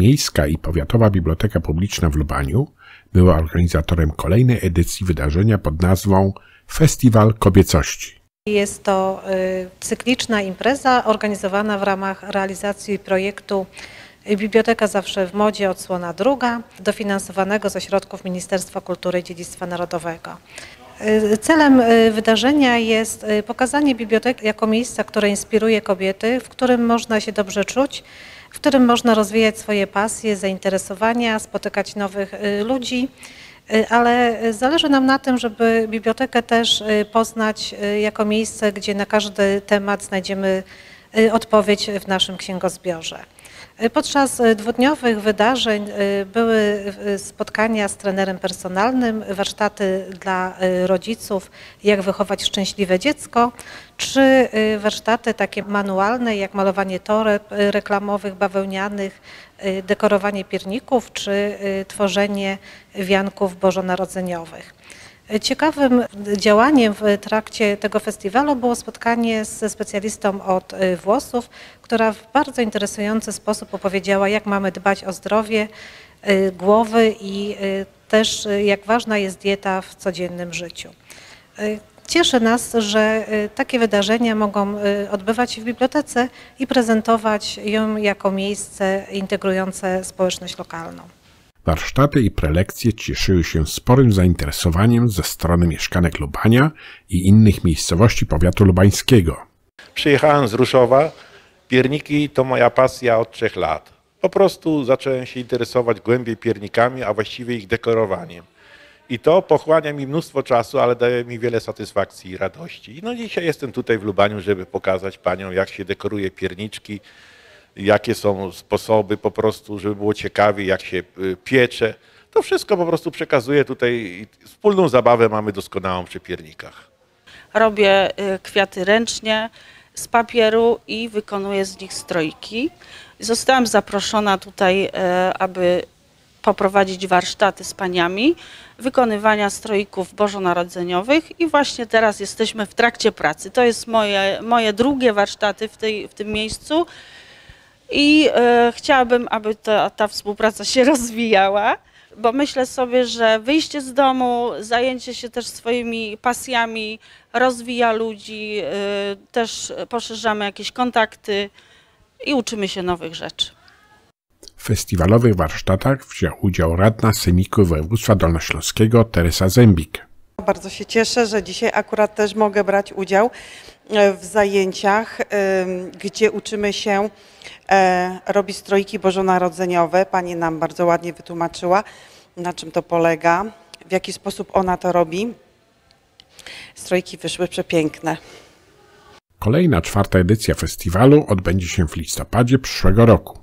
Miejska i Powiatowa Biblioteka Publiczna w Lubaniu była organizatorem kolejnej edycji wydarzenia pod nazwą Festiwal Kobiecości. Jest to y, cykliczna impreza organizowana w ramach realizacji projektu Biblioteka Zawsze w Modzie, odsłona druga, dofinansowanego ze środków Ministerstwa Kultury i Dziedzictwa Narodowego. Y, celem y, wydarzenia jest pokazanie biblioteki jako miejsca, które inspiruje kobiety, w którym można się dobrze czuć, w którym można rozwijać swoje pasje, zainteresowania, spotykać nowych ludzi Y, ale zależy nam na tym, żeby bibliotekę też y, poznać y, jako miejsce, gdzie na każdy temat znajdziemy odpowiedź w naszym księgozbiorze. Podczas dwudniowych wydarzeń były spotkania z trenerem personalnym, warsztaty dla rodziców, jak wychować szczęśliwe dziecko, czy warsztaty takie manualne, jak malowanie toreb reklamowych, bawełnianych, dekorowanie pierników, czy tworzenie wianków bożonarodzeniowych. Ciekawym działaniem w trakcie tego festiwalu było spotkanie ze specjalistą od y, włosów, która w bardzo interesujący sposób opowiedziała, jak mamy dbać o zdrowie y, głowy i y, też jak ważna jest dieta w codziennym życiu. Cieszy nas, że takie wydarzenia mogą odbywać się w bibliotece i prezentować ją jako miejsce integrujące społeczność lokalną. Warsztaty i prelekcje cieszyły się sporym zainteresowaniem ze strony mieszkanek Lubania i innych miejscowości powiatu lubańskiego. Przyjechałem z Ruszowa. Pierniki to moja pasja od trzech lat. Po prostu zacząłem się interesować głębiej piernikami, a właściwie ich dekorowaniem. I to pochłania mi mnóstwo czasu, ale daje mi wiele satysfakcji i radości. No dzisiaj jestem tutaj w Lubaniu, żeby pokazać paniom, jak się dekoruje pierniczki, jakie są sposoby po prostu, żeby było ciekawie, jak się y, piecze. To wszystko po prostu przekazuję tutaj. Wspólną zabawę mamy doskonałą przy piernikach. Robię y, kwiaty ręcznie z papieru i wykonuję z nich strojki. Zostałam zaproszona tutaj, y, aby poprowadzić warsztaty z paniami wykonywania stroików bożonarodzeniowych i właśnie teraz jesteśmy w trakcie pracy. To jest moje, moje drugie warsztaty w, tej, w tym miejscu i e, chciałabym, aby ta, ta współpraca się rozwijała, bo myślę sobie, że wyjście z domu, zajęcie się też swoimi pasjami rozwija ludzi, e, też poszerzamy jakieś kontakty i uczymy się nowych rzeczy. W festiwalowych warsztatach wziął udział radna Sejmiku Województwa Dolnośląskiego Teresa Zembik. Bardzo się cieszę, że dzisiaj akurat też mogę brać udział w zajęciach, gdzie uczymy się e, robić strojki bożonarodzeniowe. Pani nam bardzo ładnie wytłumaczyła, na czym to polega, w jaki sposób ona to robi. Strojki wyszły przepiękne. Kolejna czwarta edycja festiwalu odbędzie się w listopadzie przyszłego roku.